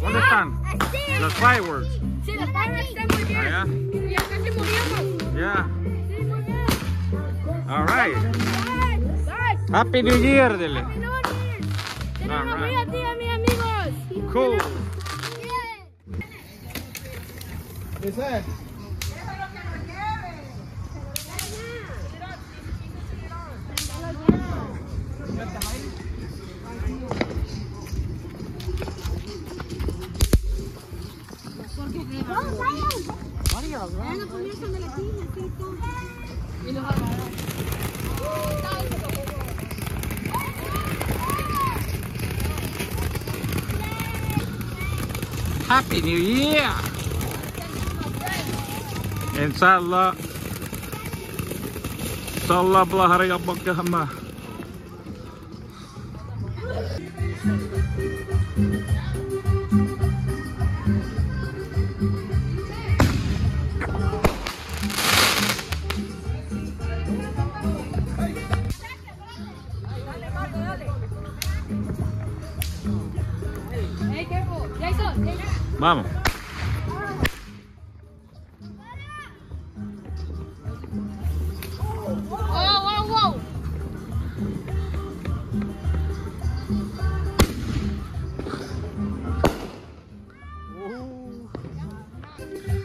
¿Dónde están? Los fireworks. Sí, los fireworks están muy bien. Yeah. Sí, All right. Happy New Year, dele. Happy New Year. amigos. Cool. Happy New Year. Insya Allah. Insya Allah hari yang berkehemah. Vamos.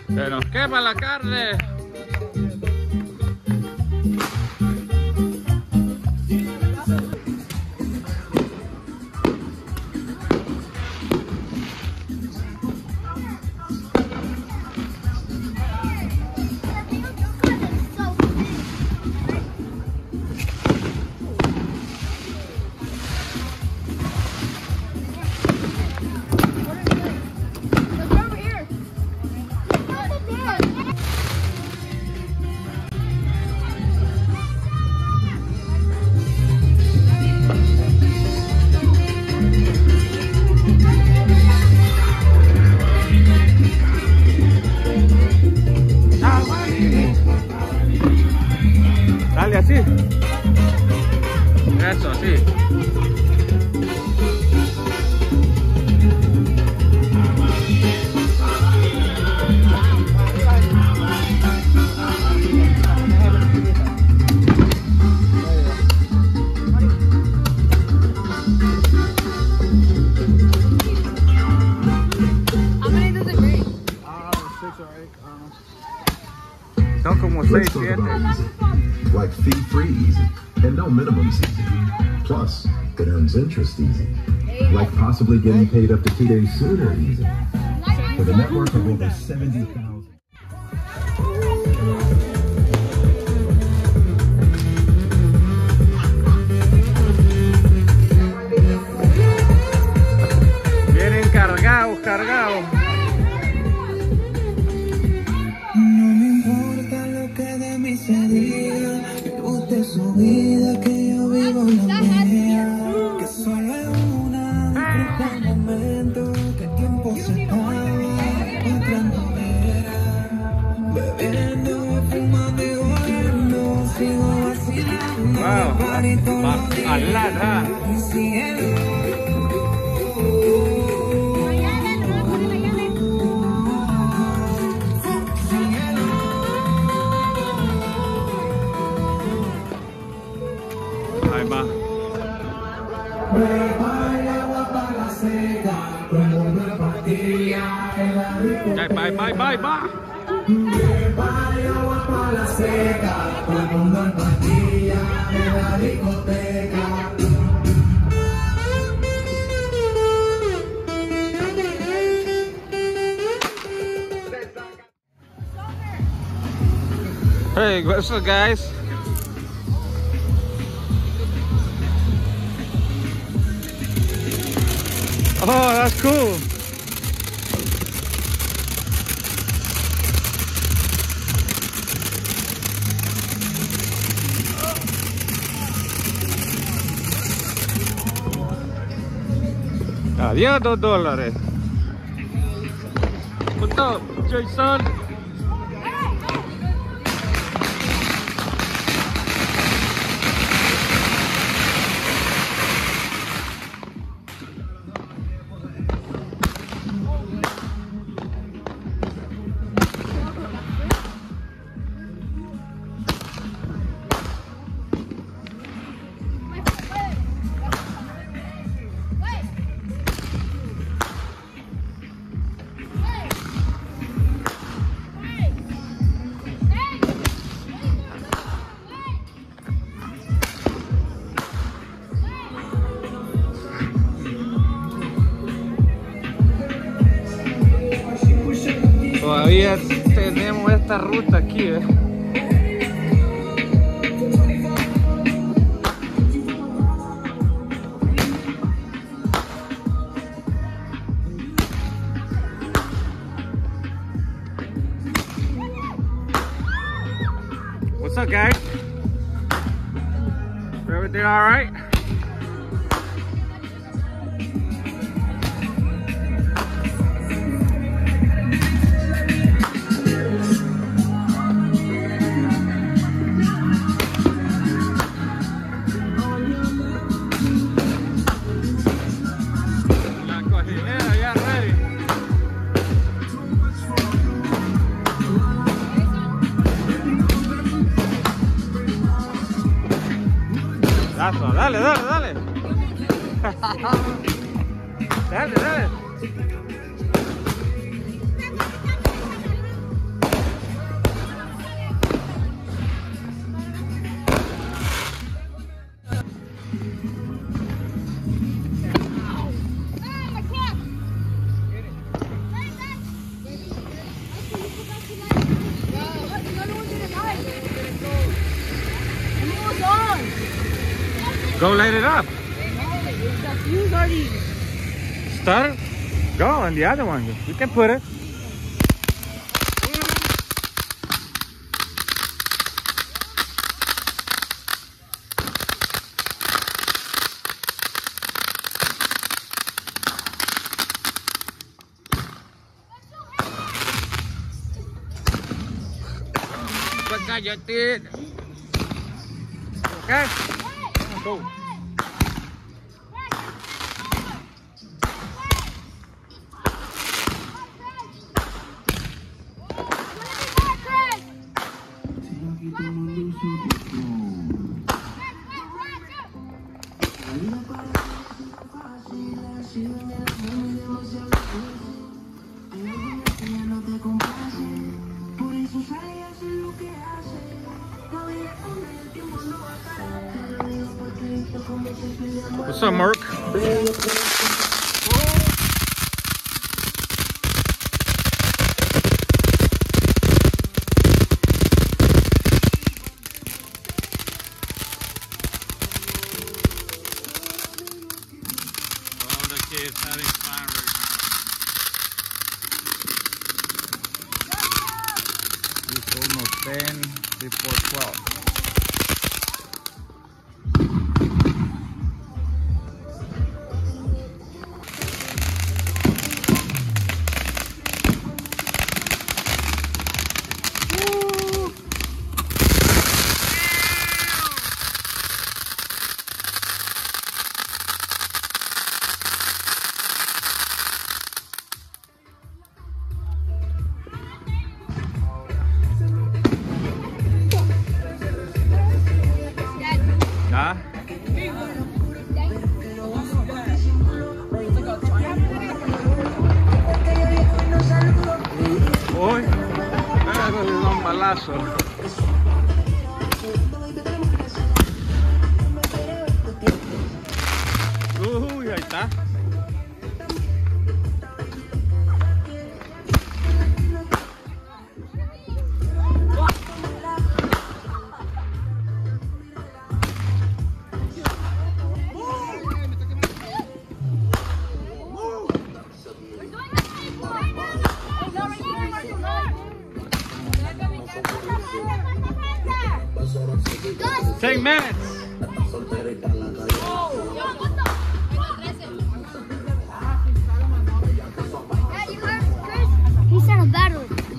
Se nos quema la carne. possibly getting paid up to two days sooner for the network of over 70,000. Hey, what's up guys? Oh, that's cool. Adiós, dos dólares. What's up, Jason? dias teremos esta ruta aqui. Eh. What's up guys? Everything alright? the other one. You can put it. Bật ra Ok Go What's up, Mark?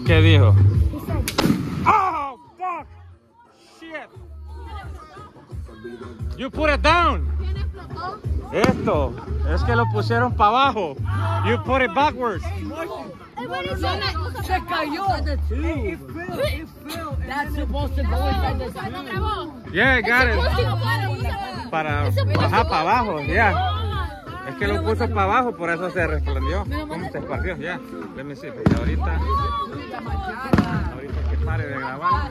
¿Qué dijo? Oh, fuck! Shit! You put it down. Esto es que lo pusieron para abajo. You put it backwards. Se cayó. supposed to Yeah, got it. Para bajar para abajo, yeah que lo puso para abajo, por eso se resplandió ¿Cómo se esparció? Ya, déjeme decir, pues, ahorita, ahorita que pare de grabar.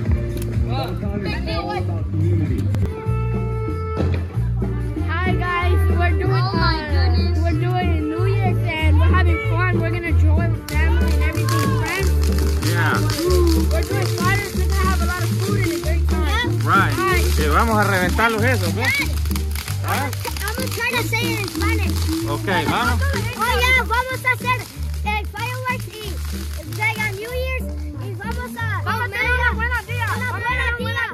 vamos a reventarlos esos, ¿no? Vamos ¿Ah? Ok, vamos. Oh, vamos a hacer el fireworks y uh, New Year's y vamos a... Vamos a tener una buena día. buenos buena, día.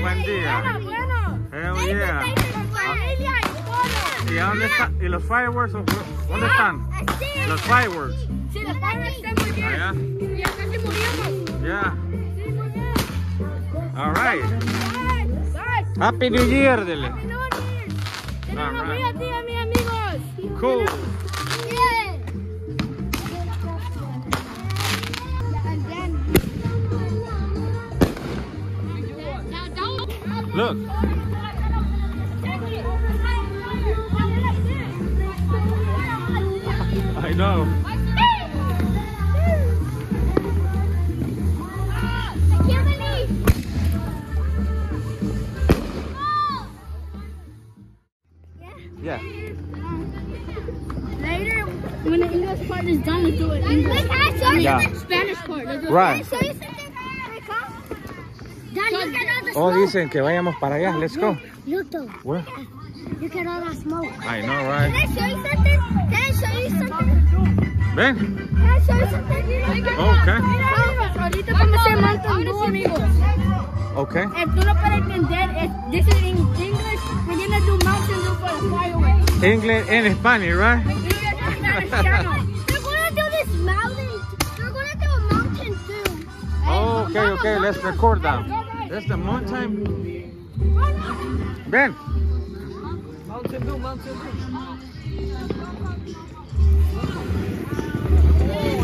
buen día. Bueno, ah. y ¿Y los fireworks? ¿Dónde ah, están? Los fireworks. Sí, los bien. Ya pues. All right. Happy New Year, dile. Happy New Year. amigos. Cool. Look. I know. Yeah. Later, when the English part is done, let's do it. English. I mean, yeah. Spanish part. Let's do it. Right. Oh, dicen que vayamos para allá. Let's go. Look though. Where? Look at all that smoke. I know, right? Can I show you something? Can I show you something? Ven. Can I show you something? Oh, okay. Ahorita vamos a hacer Okay. tú no puedes entender, this is in English, we're gonna do for the fireworks. English and Spanish, right? are gonna do this mountain, are gonna do a mountain Oh, okay, okay, let's record that. That's the mountain. Ben. Mountain dew, mountain dew.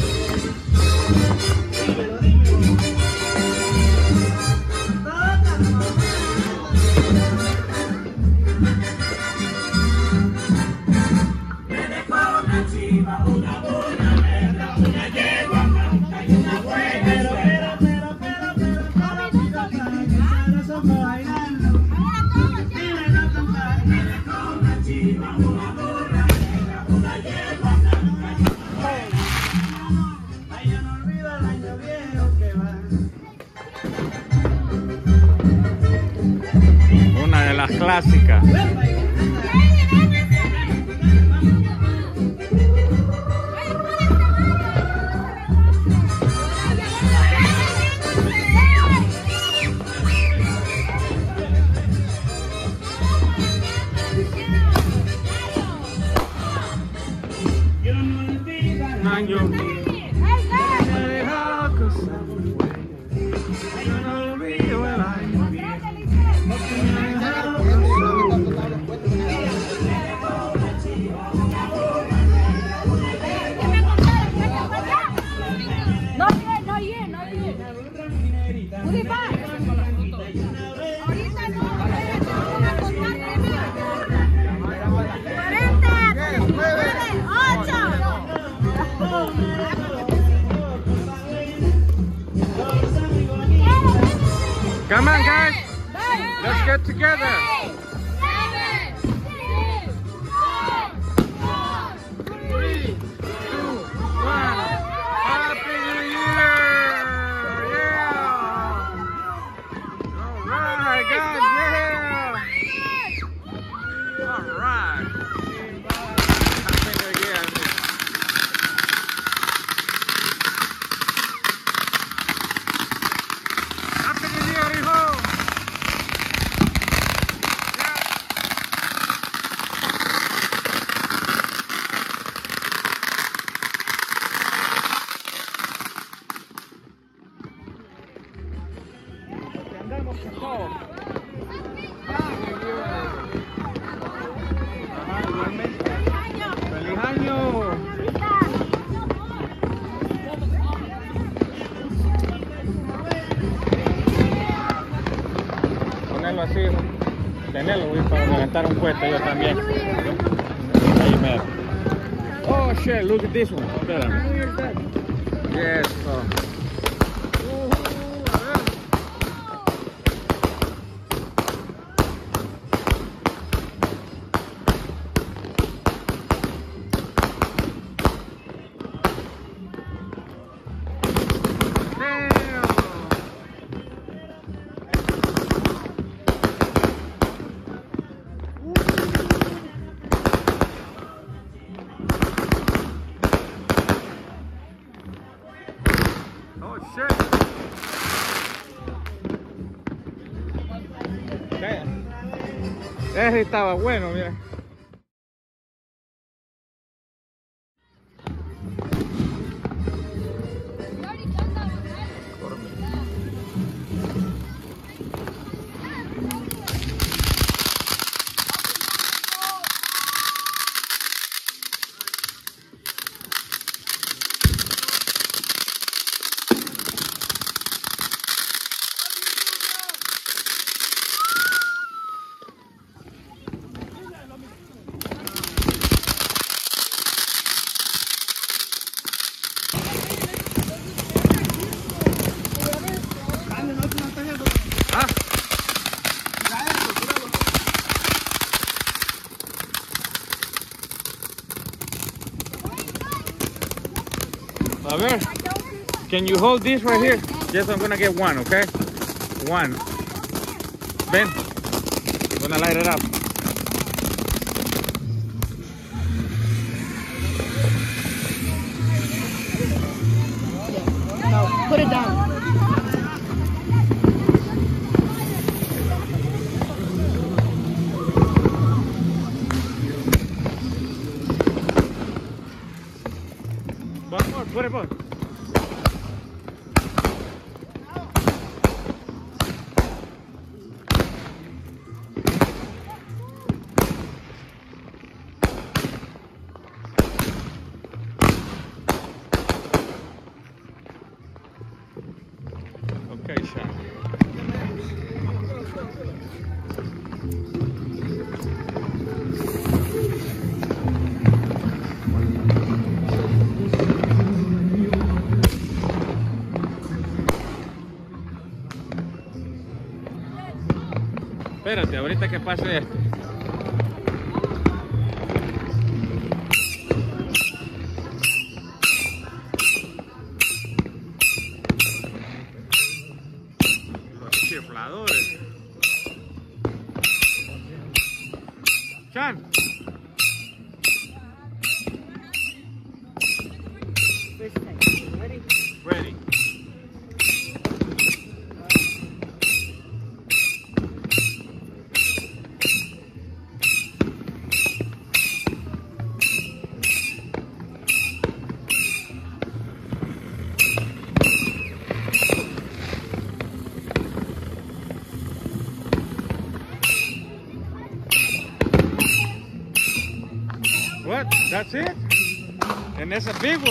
together. cuesta yo también. Ahí Oh shit, look at this one. Yes. Oh. Ese estaba bueno, mira. Can you hold this right here? Yes, I'm gonna get one, okay? One. Ben, I'm gonna light it up. Espérate, ahorita que pase esto. essa vírgula. É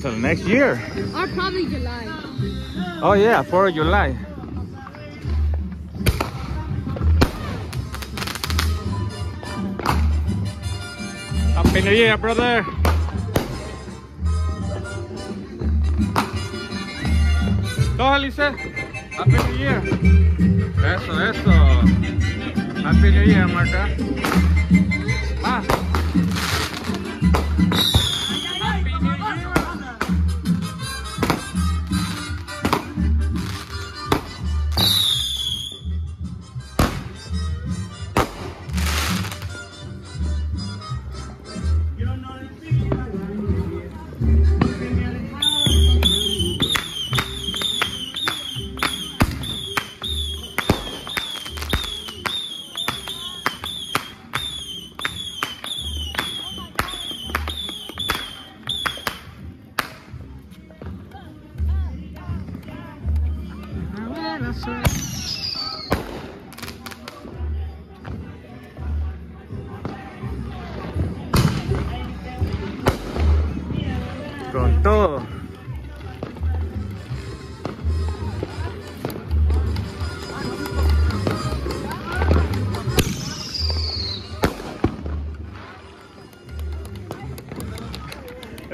till next year. Or probably July. Oh yeah, for July. Happy New Year, brother. Go, Alice. Happy New Year. Eso, eso. Happy New Year, Marta.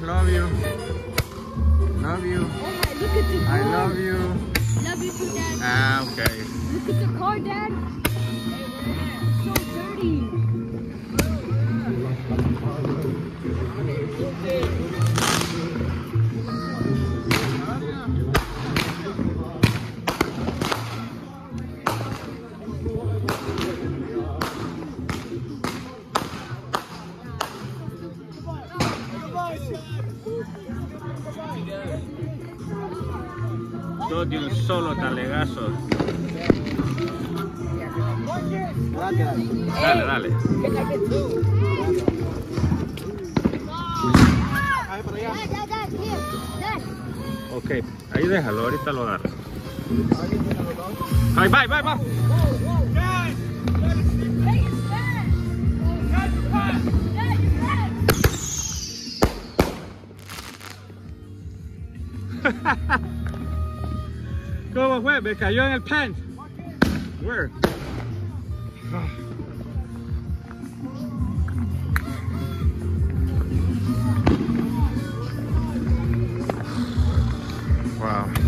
Love you. Love you. Dad, oh, look at the I love you. Love you too, Dad. Ah, okay. Look at the car, Dad. It's So dirty. de un solo talegazo. Dale, dale. Ok, ahí déjalo, ahorita lo agarro. Ahí va, va, va. ¿Cómo fue? Me cayó en el pants. Where? Wow.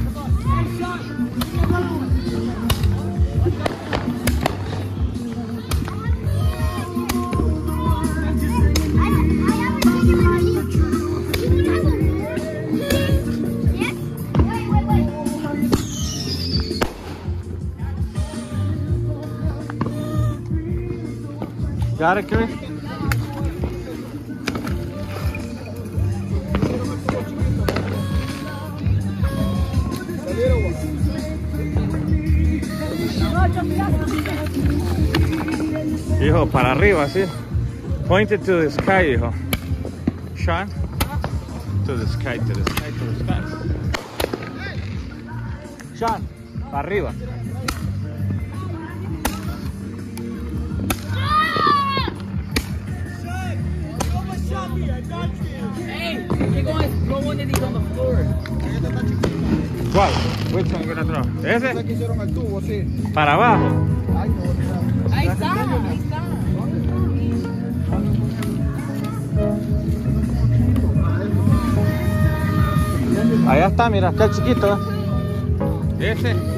Hijo, para arriba, sí. Point it to the sky, hijo. Sean. To the sky, to the sky, to the sky. Sean, para arriba. ¿Ese? ¿Para abajo? Ahí está, ahí está. ahí está, mira, está chiquito. ¿eh? Ese.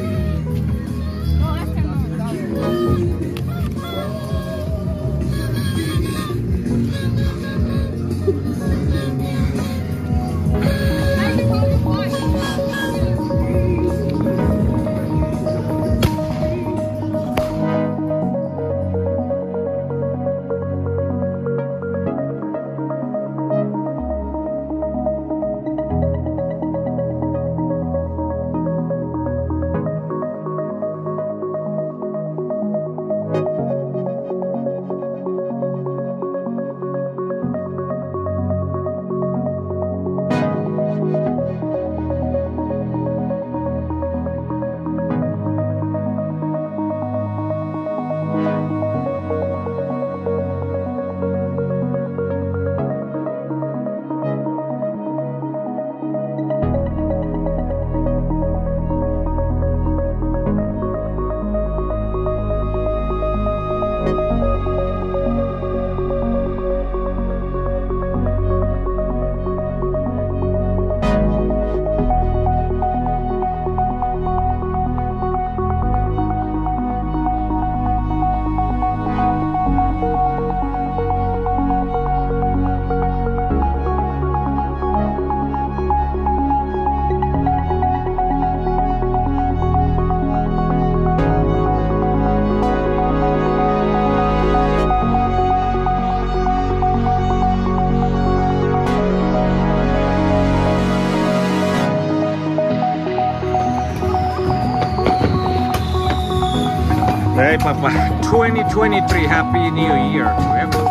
2023. Happy New Year to everyone.